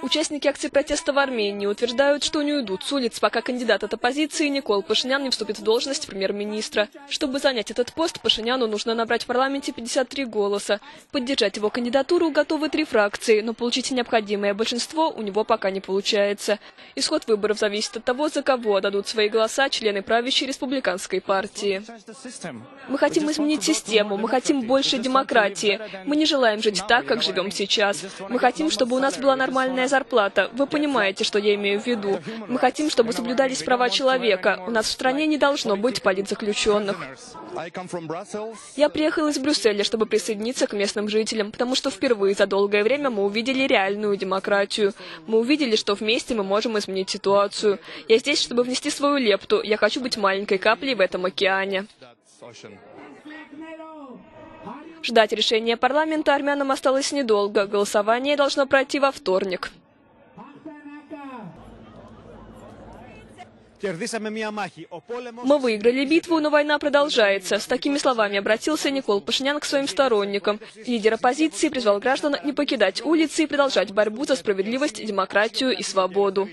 Участники акции протеста в Армении утверждают, что не уйдут с улиц, пока кандидат от оппозиции Никол Пашинян не вступит в должность премьер-министра. Чтобы занять этот пост, Пашиняну нужно набрать в парламенте 53 голоса. Поддержать его кандидатуру готовы три фракции, но получить необходимое большинство у него пока не получается. Исход выборов зависит от того, за кого отдадут свои голоса члены правящей республиканской партии. Мы хотим изменить систему, мы хотим больше демократии. Мы не желаем жить так, как живем сейчас. Мы хотим, чтобы у нас была нормальная зарплата. Вы понимаете, что я имею в виду. Мы хотим, чтобы соблюдались права человека. У нас в стране не должно быть политзаключенных. Я приехал из Брюсселя, чтобы присоединиться к местным жителям, потому что впервые за долгое время мы увидели реальную демократию. Мы увидели, что вместе мы можем изменить ситуацию. Я здесь, чтобы внести свою лепту. Я хочу быть маленькой каплей в этом океане. Ждать решения парламента армянам осталось недолго. Голосование должно пройти во вторник. Мы выиграли битву, но война продолжается. С такими словами обратился Никол Пашинян к своим сторонникам. Лидер оппозиции призвал граждан не покидать улицы и продолжать борьбу за справедливость, демократию и свободу.